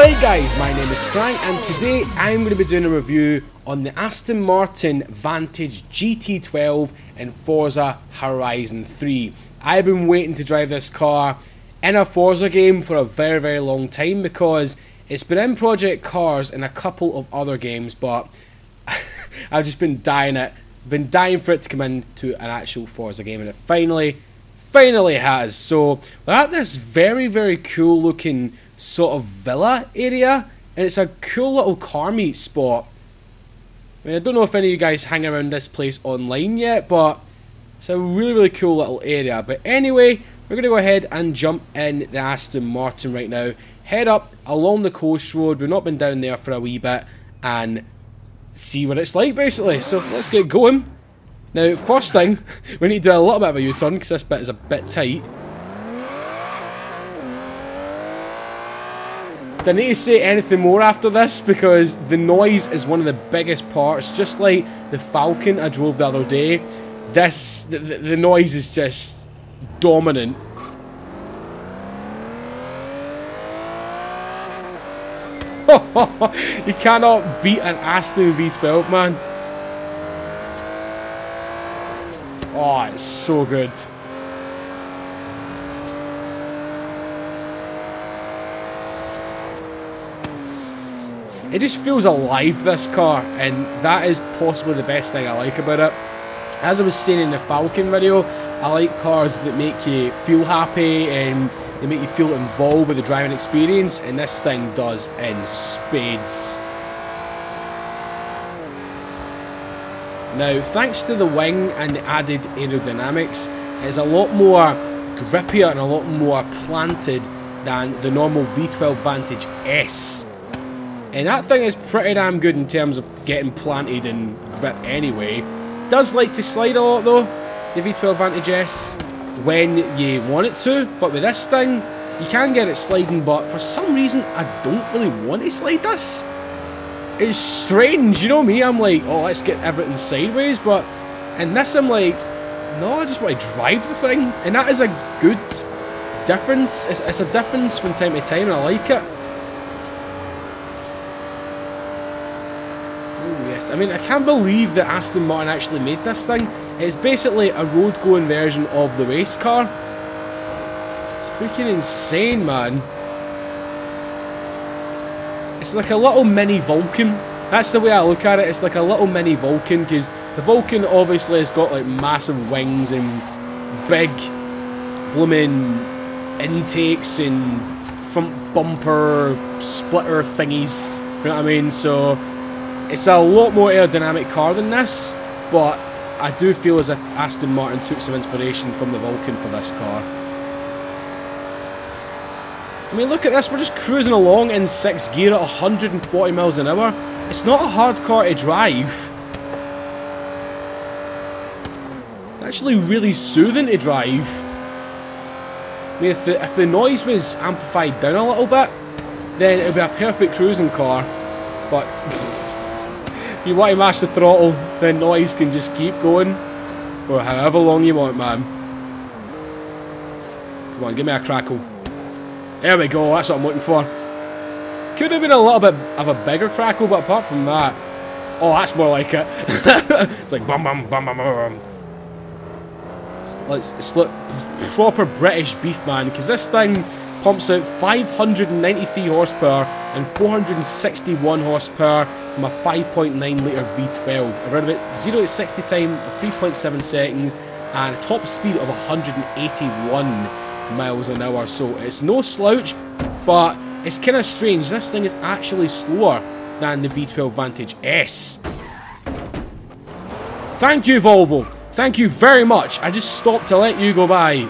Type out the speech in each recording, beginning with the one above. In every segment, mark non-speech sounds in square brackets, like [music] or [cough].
Alright guys, my name is Frank and today I'm going to be doing a review on the Aston Martin Vantage GT12 in Forza Horizon 3. I've been waiting to drive this car in a Forza game for a very very long time because it's been in Project Cars and a couple of other games but [laughs] I've just been dying it, been dying for it to come into an actual Forza game and it finally, finally has. So we're at this very very cool looking sort of villa area, and it's a cool little car meet spot. I mean, I don't know if any of you guys hang around this place online yet, but it's a really, really cool little area. But anyway, we're going to go ahead and jump in the Aston Martin right now. Head up along the coast road. We've not been down there for a wee bit. And see what it's like, basically. So let's get going. Now, first thing, [laughs] we need to do a little bit of a U-turn because this bit is a bit tight. Do I need to say anything more after this? Because the noise is one of the biggest parts. Just like the Falcon I drove the other day, this the, the noise is just dominant. [laughs] you cannot beat an Aston V12, man. Oh, it's so good. It just feels alive, this car, and that is possibly the best thing I like about it. As I was saying in the Falcon video, I like cars that make you feel happy and they make you feel involved with the driving experience, and this thing does in spades. Now, thanks to the wing and the added aerodynamics, it's a lot more grippier and a lot more planted than the normal V12 Vantage S. And that thing is pretty damn good in terms of getting planted and grip anyway. Does like to slide a lot though, the V12 Vantage S, when you want it to. But with this thing, you can get it sliding, but for some reason, I don't really want to slide this. It's strange, you know me, I'm like, oh, let's get everything sideways, but in this I'm like, no, I just want to drive the thing. And that is a good difference. It's, it's a difference from time to time, and I like it. I mean, I can't believe that Aston Martin actually made this thing. It's basically a road-going version of the race car. It's freaking insane, man. It's like a little mini Vulcan. That's the way I look at it. It's like a little mini Vulcan, because the Vulcan obviously has got like massive wings and big blooming intakes and front bumper splitter thingies. You know what I mean? So it's a lot more aerodynamic car than this, but I do feel as if Aston Martin took some inspiration from the Vulcan for this car. I mean, look at this, we're just cruising along in 6th gear at 140 miles an hour. It's not a hard car to drive. It's actually really soothing to drive. I mean, if the, if the noise was amplified down a little bit, then it would be a perfect cruising car. But you want to mash the throttle, then noise can just keep going for however long you want, man. Come on, give me a crackle. There we go, that's what I'm looking for. Could have been a little bit of a bigger crackle, but apart from that... Oh, that's more like it. [laughs] it's like bum bum bum bum bum. It's like proper British beef, man, because this thing pumps out 593 horsepower and 461 horsepower a 5.9 litre V12, around about 0 to 60 time of 3.7 seconds and a top speed of 181 miles an hour. So it's no slouch, but it's kind of strange. This thing is actually slower than the V12 Vantage S. Thank you, Volvo. Thank you very much. I just stopped to let you go by.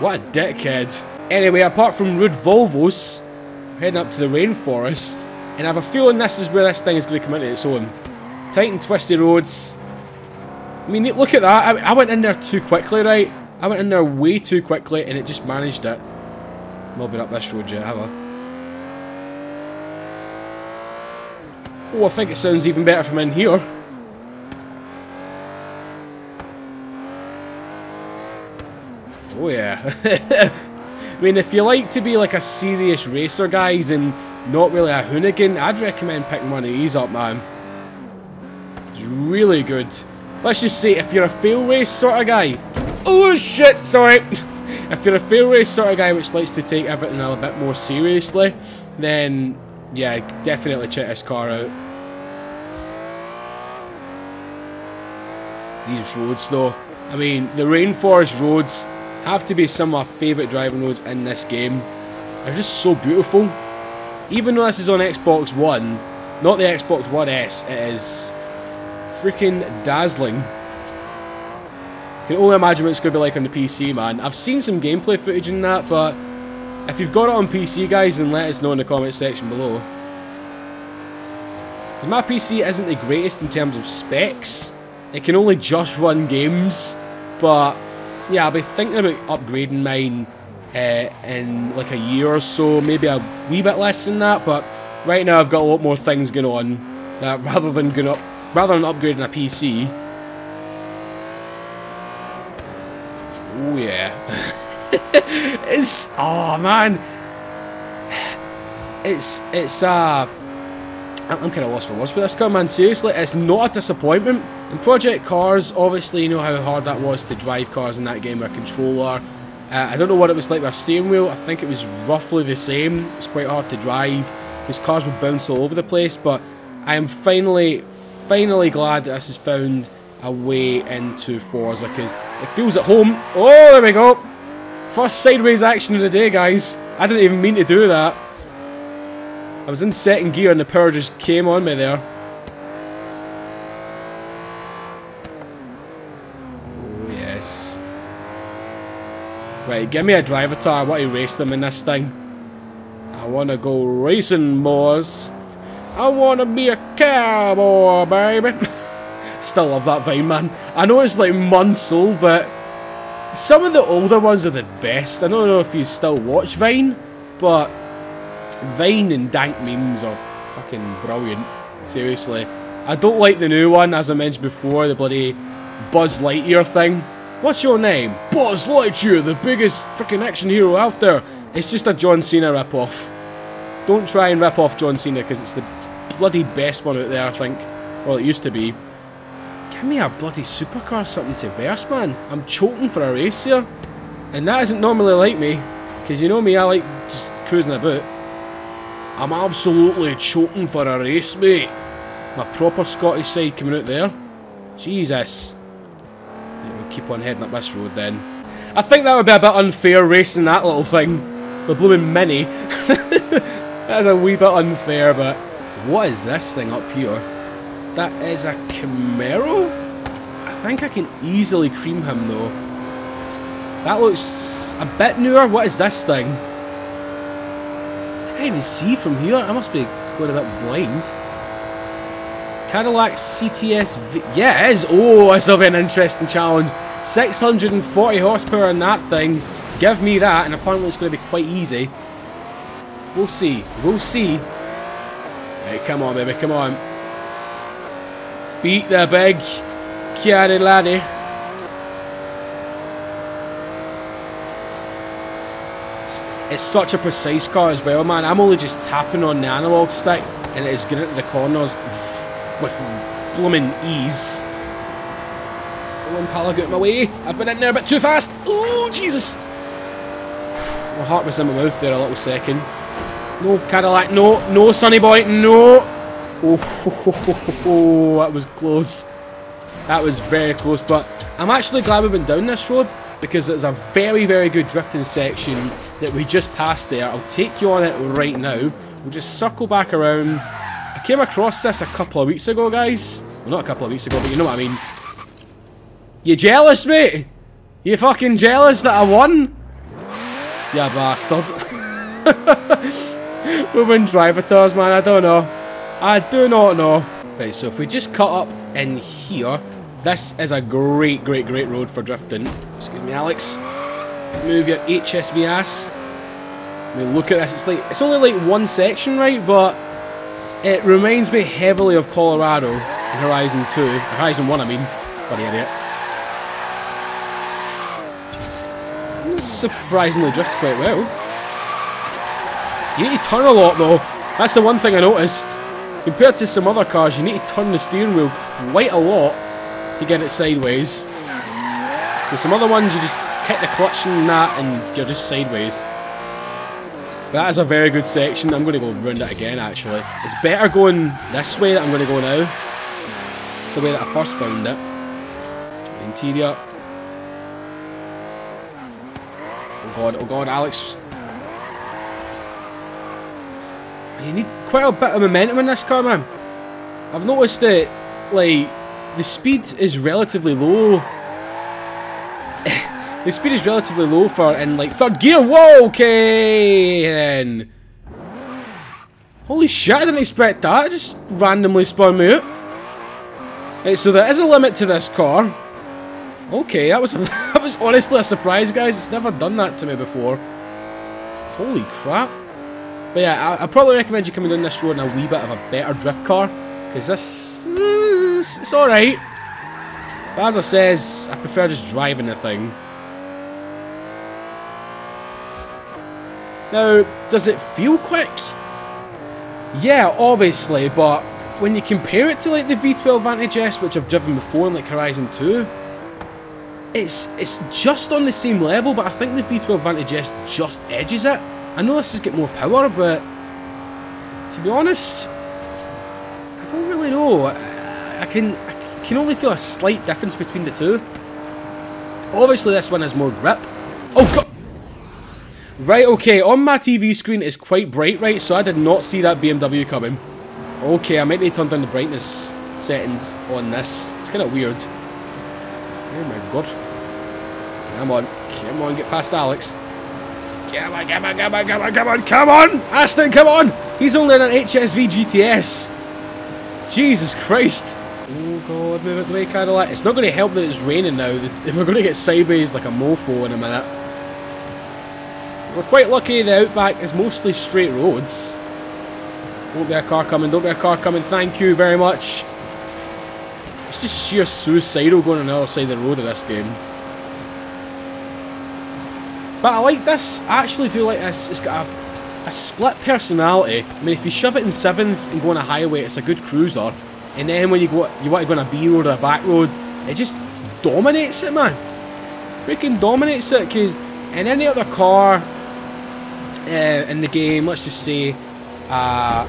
What a dickhead. Anyway, apart from rude Volvos, heading up to the rainforest, and I have a feeling this is where this thing is going to come into its own. Tight and twisty roads. I mean, look at that. I, I went in there too quickly, right? I went in there way too quickly, and it just managed it. Not been up this road yet, have I? Oh, I think it sounds even better from in here. Oh yeah. [laughs] I mean, if you like to be like a serious racer, guys, and not really a Hoonigan. I'd recommend picking one of these up, man. It's really good. Let's just say, if you're a fail race sort of guy... Oh, shit, sorry. [laughs] if you're a fail race sort of guy which likes to take everything a little bit more seriously, then, yeah, definitely check this car out. These roads, though. I mean, the Rainforest roads have to be some of my favourite driving roads in this game. They're just so beautiful. Even though this is on Xbox One, not the Xbox One S, it is freaking dazzling. Can only imagine what it's going to be like on the PC, man. I've seen some gameplay footage in that, but if you've got it on PC, guys, then let us know in the comment section below. Because my PC isn't the greatest in terms of specs. It can only just run games, but yeah, I'll be thinking about upgrading mine uh, in like a year or so, maybe a wee bit less than that. But right now, I've got a lot more things going on that [laughs] rather than going up, rather than upgrading a PC. Oh yeah, [laughs] it's oh man, it's it's uh. I'm kind of lost for words with this car, man. Seriously, it's not a disappointment. In Project Cars, obviously, you know how hard that was to drive cars in that game with a controller. Uh, I don't know what it was like with a steering wheel. I think it was roughly the same. It's quite hard to drive These cars would bounce all over the place. But I am finally, finally glad that this has found a way into Forza because it feels at home. Oh, there we go. First sideways action of the day, guys. I didn't even mean to do that. I was in second gear and the power just came on me there. Oh, yes. Right, give me a Drivatar. I want to race them in this thing. I want to go racing, boys. I want to be a cowboy, baby. [laughs] Still love that Vine, man. I know it's like months old, but some of the older ones are the best. I don't know if you still watch Vine, but Vine and dank memes are fucking brilliant. Seriously. I don't like the new one, as I mentioned before, the bloody Buzz Lightyear thing. What's your name? Buzz Lightyear, the biggest freaking action hero out there. It's just a John Cena rip-off. Don't try and rip off John Cena, because it's the bloody best one out there, I think. Well, it used to be. Give me a bloody supercar something to verse, man. I'm choking for a race here. And that isn't normally like me. Because you know me, I like just cruising about. I'm absolutely choking for a race, mate. My proper Scottish side coming out there. Jesus. Keep on heading up this road then. I think that would be a bit unfair racing that little thing. The blooming Mini. [laughs] That's a wee bit unfair, but what is this thing up here? That is a Camaro? I think I can easily cream him though. That looks a bit newer. What is this thing? I can't even see from here. I must be going a bit blind. Cadillac CTS v Yeah, it is. Oh, will be an interesting challenge. 640 horsepower in that thing. Give me that, and apparently it's going to be quite easy. We'll see. We'll see. Hey, come on, baby. Come on. Beat the big caddy laddie. It's such a precise car as well, man. I'm only just tapping on the analog stick and it is getting into the corners with blooming ease. Oh, Impala got my way. I've been in there a bit too fast. Oh, Jesus. My heart was in my mouth there a little second. No, Cadillac. No, no, Sonny boy. No. Oh, that was close. That was very close, but I'm actually glad we went down this road because there's a very, very good drifting section that we just passed there. I'll take you on it right now. We'll just circle back around. I came across this a couple of weeks ago, guys. Well, not a couple of weeks ago, but you know what I mean. You jealous, mate? You fucking jealous that I won? Yeah, bastard. [laughs] win Drivatars, man. I don't know. I do not know. Right, so if we just cut up in here, this is a great, great, great road for drifting. Excuse me, Alex. Move your HSV ass. I mean, look at this. It's like it's only like one section, right? But it reminds me heavily of Colorado in Horizon 2. Horizon 1, I mean. Bloody idiot. Surprisingly drifts quite well. You need to turn a lot, though. That's the one thing I noticed. Compared to some other cars, you need to turn the steering wheel quite a lot to get it sideways. With some other ones, you just kick the clutch and that, and you're just sideways. That is a very good section. I'm going to go round it again, actually. It's better going this way that I'm going to go now. It's the way that I first found it. Interior. Oh god, oh god, Alex. You need quite a bit of momentum in this car, man. I've noticed that, like, the speed is relatively low [laughs] the speed is relatively low for in like third gear. Whoa, okay then. Holy shit, I didn't expect that. It just randomly spun me out. Right, so there is a limit to this car. Okay, that was [laughs] that was honestly a surprise, guys. It's never done that to me before. Holy crap. But yeah, I, I probably recommend you coming down this road in a wee bit of a better drift car. Because this... It's alright. But as I says, I prefer just driving the thing. Now, does it feel quick? Yeah, obviously, but when you compare it to like the V12 Vantage S, which I've driven before in like Horizon 2, it's it's just on the same level, but I think the V12 Vantage S just edges it. I know this has got more power, but to be honest, I don't really know. I, I can I can only feel a slight difference between the two. Obviously, this one has more grip. Oh god! Right, okay, on my TV screen it's quite bright, right, so I did not see that BMW coming. Okay, I might need to turn down the brightness settings on this. It's kind of weird. Oh my god. Come on, come on, get past Alex. Come on, come on, come on, come on, come on, come on! Aston, come on! He's only in an HSV GTS. Jesus Christ. Oh god, move it the way Cadillac. It's not going to help that it's raining now. [laughs] We're going to get sideways like a mofo in a minute. We're quite lucky the Outback is mostly straight roads. Don't be a car coming, don't be a car coming, thank you very much. It's just sheer suicidal going on the other side of the road of this game. But I like this, I actually do like this. It's got a, a split personality. I mean, if you shove it in 7th and go on a highway, it's a good cruiser. And then when you go, you want to go on a B road or a back road, it just dominates it, man. Freaking dominates it, because in any other car, uh, in the game, let's just say, uh,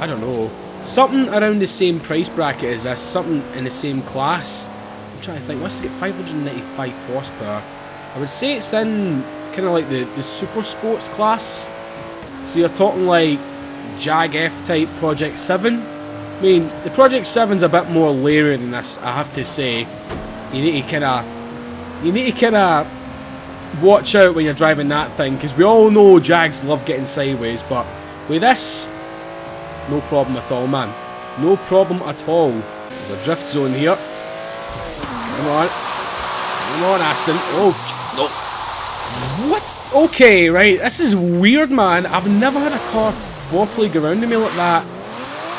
I don't know, something around the same price bracket as this, something in the same class. I'm trying to think, what's it, 595 horsepower? I would say it's in kind of like the, the super sports class. So you're talking like Jag F type Project 7. I mean, the Project 7's a bit more layered than this, I have to say. You need to kind of, you need to kind of watch out when you're driving that thing, because we all know Jags love getting sideways, but with this, no problem at all, man. No problem at all. There's a drift zone here. Come on. Come on, Aston. Oh, no. What? Okay, right. This is weird, man. I've never had a car properly go around me like that.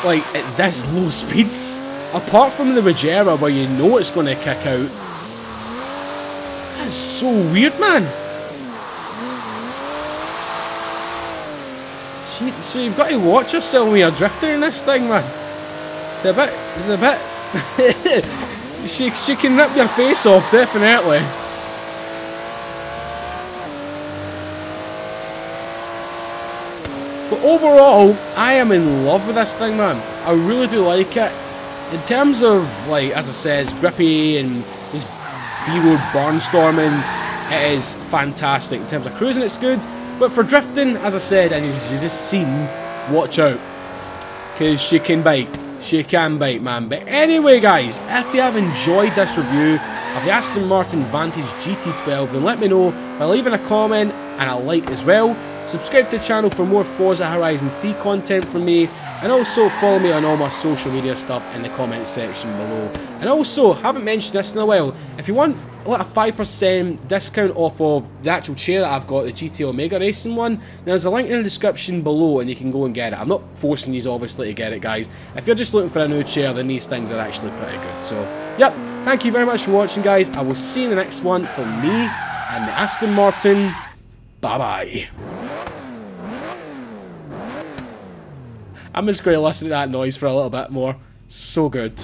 Like, at this low speeds. Apart from the Regera, where you know it's going to kick out That's so weird, man. So you've got to watch yourself when you're drifting in this thing, man. It's a bit, it's a bit... she, she can rip your face off, definitely. But overall, I am in love with this thing, man. I really do like it. In terms of, like, as I said, grippy and B-road barnstorming. It is fantastic. In terms of cruising, it's good. But for drifting, as I said, and as you just seen, watch out. Because she can bite. She can bite, man. But anyway, guys, if you have enjoyed this review of the Aston Martin Vantage GT12, then let me know by leaving a comment and a like as well. Subscribe to the channel for more Forza Horizon 3 content from me, and also follow me on all my social media stuff in the comment section below. And also, haven't mentioned this in a while, if you want like a 5% discount off of the actual chair that I've got, the GT Omega Racing one, there's a link in the description below and you can go and get it. I'm not forcing you obviously to get it guys. If you're just looking for a new chair, then these things are actually pretty good. So, yep, thank you very much for watching guys. I will see you in the next one from me and the Aston Martin. Bye-bye. I'm just going to listen to that noise for a little bit more. So good.